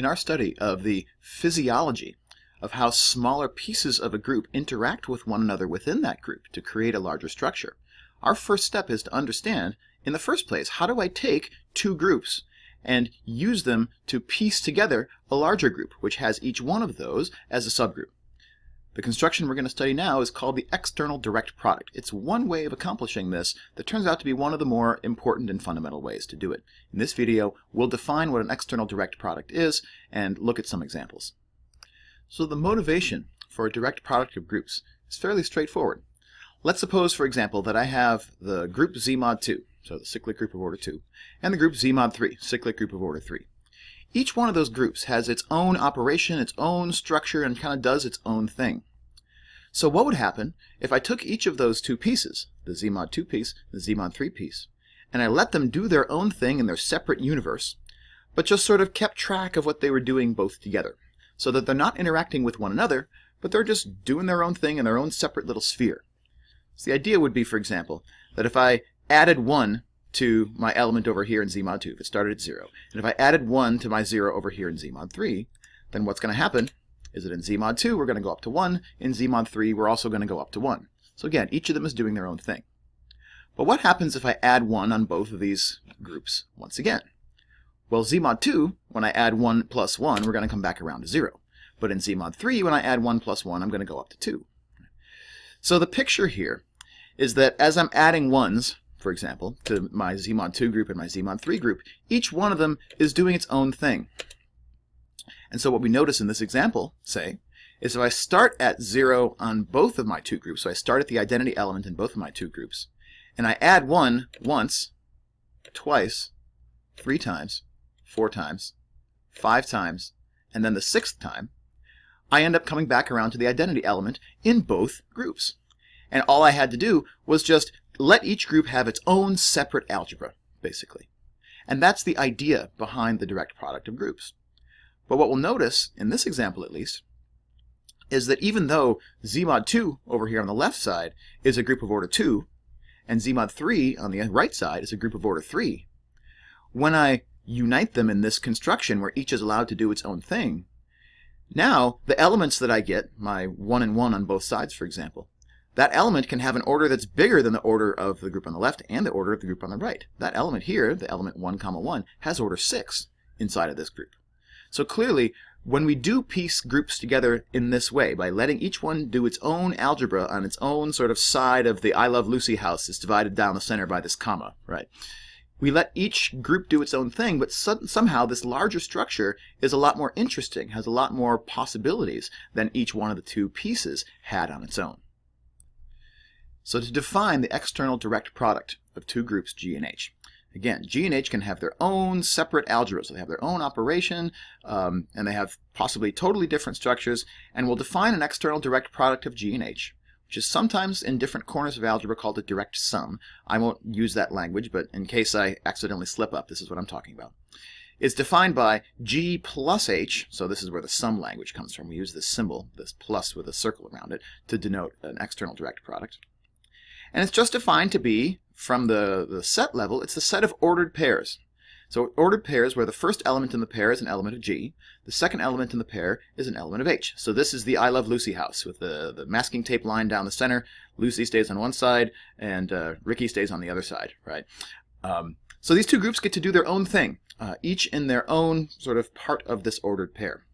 In our study of the physiology of how smaller pieces of a group interact with one another within that group to create a larger structure, our first step is to understand, in the first place, how do I take two groups and use them to piece together a larger group, which has each one of those as a subgroup. The construction we're going to study now is called the external direct product. It's one way of accomplishing this that turns out to be one of the more important and fundamental ways to do it. In this video, we'll define what an external direct product is and look at some examples. So the motivation for a direct product of groups is fairly straightforward. Let's suppose, for example, that I have the group Z mod 2, so the cyclic group of order 2, and the group Z mod 3, cyclic group of order 3. Each one of those groups has its own operation, its own structure, and kind of does its own thing. So what would happen if I took each of those two pieces, the Z mod 2 piece, the Z mod 3 piece, and I let them do their own thing in their separate universe, but just sort of kept track of what they were doing both together, so that they're not interacting with one another, but they're just doing their own thing in their own separate little sphere. So the idea would be, for example, that if I added 1 to my element over here in Z mod 2, if it started at 0, and if I added 1 to my 0 over here in Z mod 3, then what's going to happen is that in Z mod 2 we're going to go up to 1, in Z mod 3 we're also going to go up to 1. So again, each of them is doing their own thing. But what happens if I add 1 on both of these groups once again? Well, Z mod 2, when I add 1 plus 1, we're going to come back around to 0. But in Z mod 3, when I add 1 plus 1, I'm going to go up to 2. So the picture here is that as I'm adding 1s, for example, to my Z mod 2 group and my Z mod 3 group, each one of them is doing its own thing. And so what we notice in this example, say, is if I start at 0 on both of my two groups, so I start at the identity element in both of my two groups, and I add 1 once, twice, three times, four times, five times, and then the sixth time, I end up coming back around to the identity element in both groups. And all I had to do was just let each group have its own separate algebra, basically. And that's the idea behind the direct product of groups. But what we'll notice, in this example at least, is that even though Z mod 2 over here on the left side is a group of order 2, and Z mod 3 on the right side is a group of order 3, when I unite them in this construction where each is allowed to do its own thing, now the elements that I get, my 1 and 1 on both sides for example, that element can have an order that's bigger than the order of the group on the left and the order of the group on the right. That element here, the element 1 comma 1, has order 6 inside of this group. So clearly, when we do piece groups together in this way, by letting each one do its own algebra on its own sort of side of the I Love Lucy house that's divided down the center by this comma, right? We let each group do its own thing, but so somehow this larger structure is a lot more interesting, has a lot more possibilities than each one of the two pieces had on its own. So to define the external direct product of two groups G and H, Again, G and H can have their own separate algebra, So they have their own operation, um, and they have possibly totally different structures, and we'll define an external direct product of G and H, which is sometimes in different corners of algebra called a direct sum. I won't use that language, but in case I accidentally slip up, this is what I'm talking about. It's defined by G plus H, so this is where the sum language comes from. We use this symbol, this plus with a circle around it, to denote an external direct product. And it's just defined to be from the, the set level, it's the set of ordered pairs. So ordered pairs where the first element in the pair is an element of G, the second element in the pair is an element of H. So this is the I Love Lucy house with the, the masking tape line down the center. Lucy stays on one side and uh, Ricky stays on the other side, right? Um, so these two groups get to do their own thing, uh, each in their own sort of part of this ordered pair.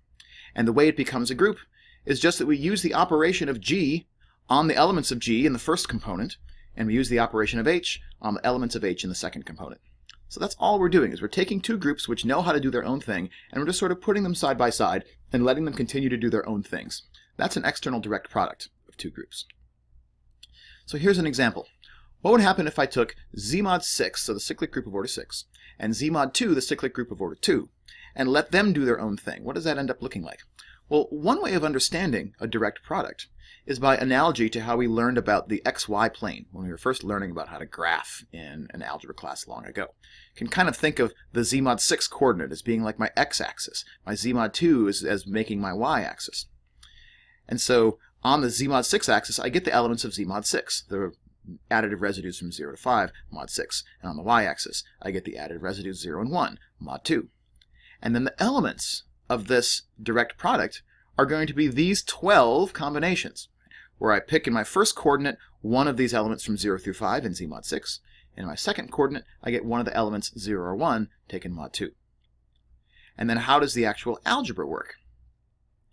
And the way it becomes a group is just that we use the operation of G on the elements of G in the first component, and we use the operation of H on the elements of H in the second component. So that's all we're doing is we're taking two groups which know how to do their own thing and we're just sort of putting them side by side and letting them continue to do their own things. That's an external direct product of two groups. So here's an example. What would happen if I took Z mod 6, so the cyclic group of order 6, and Z mod 2, the cyclic group of order 2, and let them do their own thing? What does that end up looking like? Well, one way of understanding a direct product is by analogy to how we learned about the xy plane when we were first learning about how to graph in an algebra class long ago. You can kind of think of the z mod 6 coordinate as being like my x-axis. My z mod 2 is as making my y-axis. And so on the z mod 6 axis, I get the elements of z mod 6, the additive residues from 0 to 5, mod 6. And on the y-axis, I get the additive residues 0 and 1, mod 2. And then the elements of this direct product are going to be these 12 combinations, where I pick in my first coordinate one of these elements from 0 through 5 in Z mod 6, and in my second coordinate I get one of the elements 0 or 1 taken mod 2. And then how does the actual algebra work?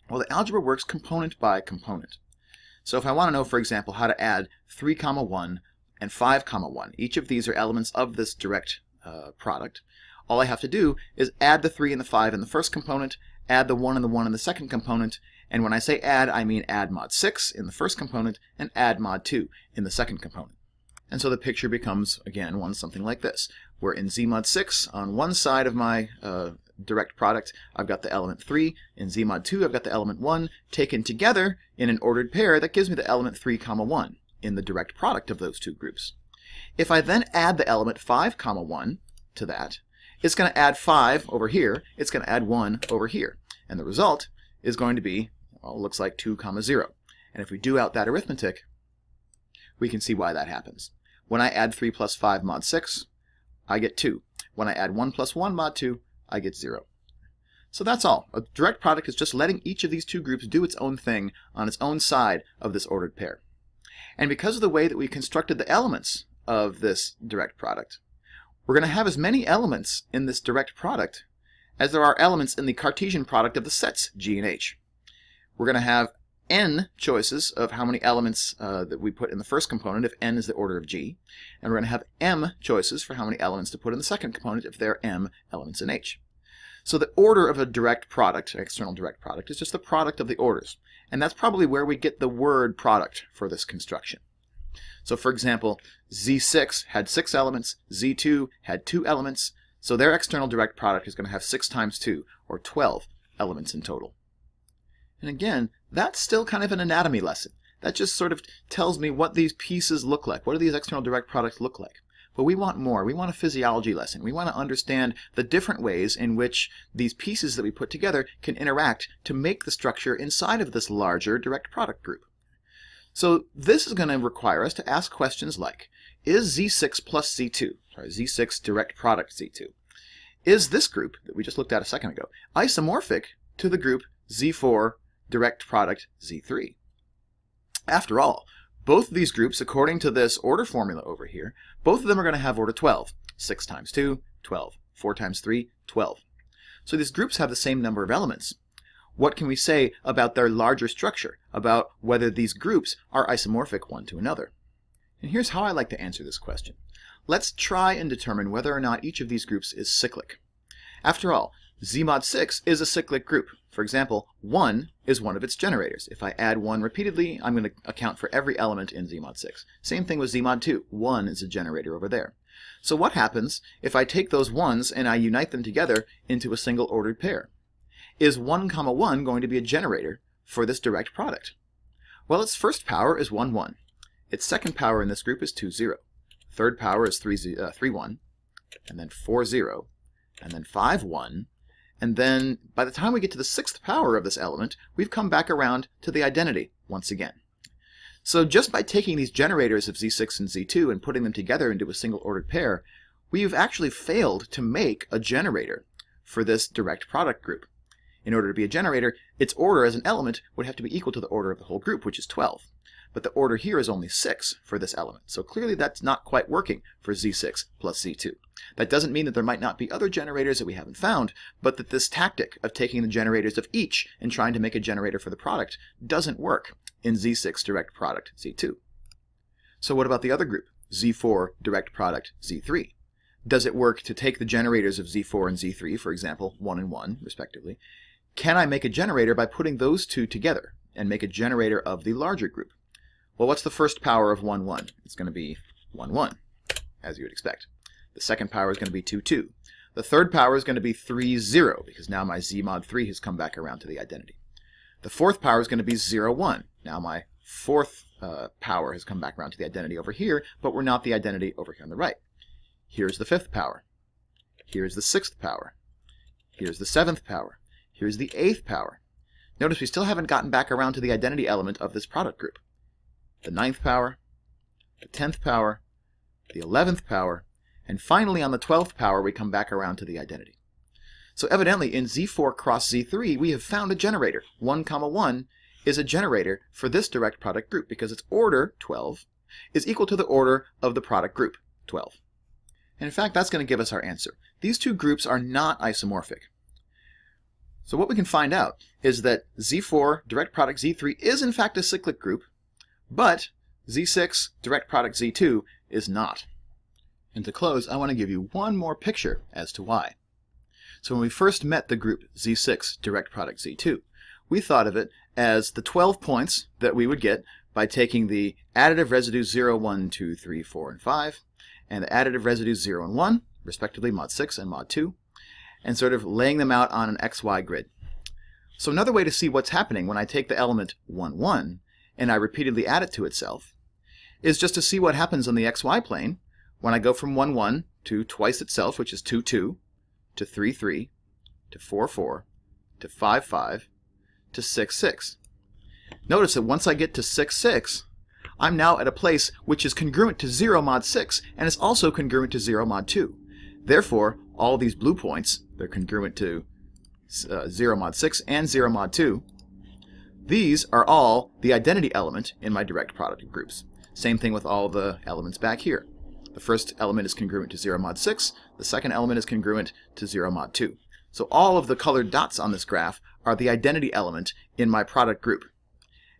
Well, the algebra works component by component. So if I want to know, for example, how to add 3 comma 1 and 5 comma 1, each of these are elements of this direct uh, product, all I have to do is add the 3 and the 5 in the first component, add the 1 and the 1 in the second component, and when I say add, I mean add mod 6 in the first component and add mod 2 in the second component. And so the picture becomes, again, one something like this, where in Z mod 6, on one side of my uh, direct product, I've got the element 3. In Z mod 2, I've got the element 1. Taken together in an ordered pair, that gives me the element 3 comma 1 in the direct product of those two groups. If I then add the element 5 comma 1 to that, it's going to add 5 over here, it's going to add 1 over here. And the result is going to be, well, looks like 2 comma 0. And if we do out that arithmetic, we can see why that happens. When I add 3 plus 5 mod 6, I get 2. When I add 1 plus 1 mod 2, I get 0. So that's all. A direct product is just letting each of these two groups do its own thing on its own side of this ordered pair. And because of the way that we constructed the elements of this direct product, we're going to have as many elements in this direct product as there are elements in the Cartesian product of the sets G and H. We're going to have n choices of how many elements uh, that we put in the first component if n is the order of G, and we're going to have m choices for how many elements to put in the second component if there are m elements in H. So the order of a direct product, external direct product, is just the product of the orders. And that's probably where we get the word product for this construction. So for example, Z6 had six elements, Z2 had two elements, so their external direct product is going to have 6 times 2, or 12 elements in total. And again, that's still kind of an anatomy lesson. That just sort of tells me what these pieces look like. What do these external direct products look like? But we want more. We want a physiology lesson. We want to understand the different ways in which these pieces that we put together can interact to make the structure inside of this larger direct product group. So this is going to require us to ask questions like, is Z6 plus Z2, sorry, Z6 direct product Z2, is this group that we just looked at a second ago isomorphic to the group Z4 direct product Z3? After all, both of these groups, according to this order formula over here, both of them are going to have order 12. 6 times 2, 12. 4 times 3, 12. So these groups have the same number of elements. What can we say about their larger structure, about whether these groups are isomorphic one to another? And here's how I like to answer this question. Let's try and determine whether or not each of these groups is cyclic. After all, Z mod 6 is a cyclic group. For example, 1 is one of its generators. If I add 1 repeatedly, I'm going to account for every element in Z mod 6. Same thing with Z mod 2. 1 is a generator over there. So what happens if I take those 1s and I unite them together into a single ordered pair? Is 1 comma 1 going to be a generator for this direct product? Well, its first power is 1, 1. Its second power in this group is 2, 0. Third power is 3, uh, 3 1. And then 4, 0. And then 5, 1. And then by the time we get to the sixth power of this element, we've come back around to the identity once again. So just by taking these generators of Z6 and Z2 and putting them together into a single ordered pair, we've actually failed to make a generator for this direct product group. In order to be a generator, its order as an element would have to be equal to the order of the whole group, which is 12. But the order here is only 6 for this element, so clearly that's not quite working for Z6 plus Z2. That doesn't mean that there might not be other generators that we haven't found, but that this tactic of taking the generators of each and trying to make a generator for the product doesn't work in Z6 direct product Z2. So what about the other group, Z4 direct product Z3? Does it work to take the generators of Z4 and Z3, for example, 1 and 1, respectively, can I make a generator by putting those two together and make a generator of the larger group? Well, what's the first power of 1, 1? It's going to be 1, 1, as you would expect. The second power is going to be 2, 2. The third power is going to be 3, 0, because now my z mod 3 has come back around to the identity. The fourth power is going to be 0, 1. Now my fourth uh, power has come back around to the identity over here, but we're not the identity over here on the right. Here's the fifth power. Here's the sixth power. Here's the seventh power. Here's the eighth power. Notice we still haven't gotten back around to the identity element of this product group. The ninth power, the tenth power, the eleventh power, and finally on the twelfth power we come back around to the identity. So evidently in Z4 cross Z3, we have found a generator. 1 comma 1 is a generator for this direct product group because its order, 12, is equal to the order of the product group, 12. And in fact, that's going to give us our answer. These two groups are not isomorphic. So what we can find out is that Z4 direct product Z3 is in fact a cyclic group, but Z6 direct product Z2 is not. And to close, I want to give you one more picture as to why. So when we first met the group Z6 direct product Z2, we thought of it as the 12 points that we would get by taking the additive residues 0, 1, 2, 3, 4, and 5, and the additive residues 0 and 1, respectively mod 6 and mod 2, and sort of laying them out on an XY grid. So another way to see what's happening when I take the element 1, 1, and I repeatedly add it to itself, is just to see what happens on the XY plane when I go from 1, 1 to twice itself, which is 2, 2, to 3, 3, to 4, 4, to 5, 5, to 6, 6. Notice that once I get to 6, 6, I'm now at a place which is congruent to 0 mod 6 and is also congruent to 0 mod 2. Therefore, all these blue points, they're congruent to uh, 0 mod 6 and 0 mod 2. These are all the identity element in my direct product of groups. Same thing with all the elements back here. The first element is congruent to 0 mod 6, the second element is congruent to 0 mod 2. So all of the colored dots on this graph are the identity element in my product group.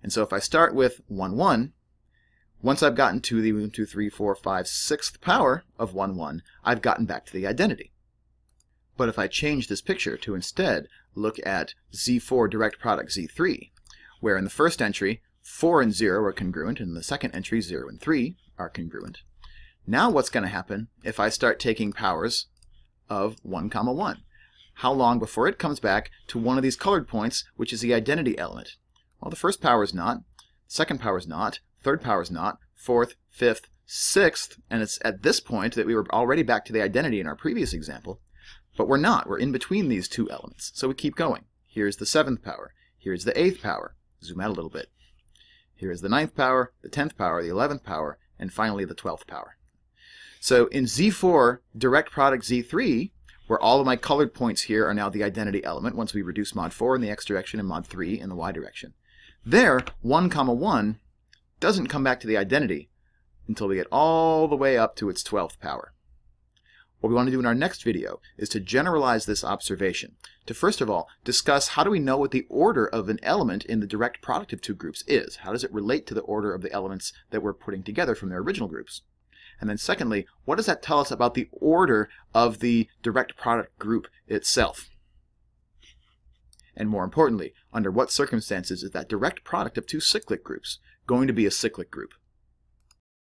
And so if I start with 1, 1, once I've gotten to the 1, 2, 3, 4, 5, 6th power of 1, 1, I've gotten back to the identity. But if I change this picture to instead look at Z4 direct product Z3, where in the first entry 4 and 0 are congruent and in the second entry 0 and 3 are congruent, now what's going to happen if I start taking powers of 1 comma 1? How long before it comes back to one of these colored points, which is the identity element? Well, the first power is not, second power is not, third power is not, fourth, fifth, sixth, and it's at this point that we were already back to the identity in our previous example, but we're not. We're in between these two elements, so we keep going. Here's the seventh power. Here's the eighth power. Zoom out a little bit. Here is the ninth power, the tenth power, the eleventh power, and finally the twelfth power. So in Z4 direct product Z3, where all of my colored points here are now the identity element once we reduce mod 4 in the x direction and mod 3 in the y direction. There, 1 comma 1 doesn't come back to the identity until we get all the way up to its 12th power. What we want to do in our next video is to generalize this observation, to first of all discuss how do we know what the order of an element in the direct product of two groups is. How does it relate to the order of the elements that we're putting together from their original groups? And then secondly, what does that tell us about the order of the direct product group itself? And more importantly, under what circumstances is that direct product of two cyclic groups going to be a cyclic group?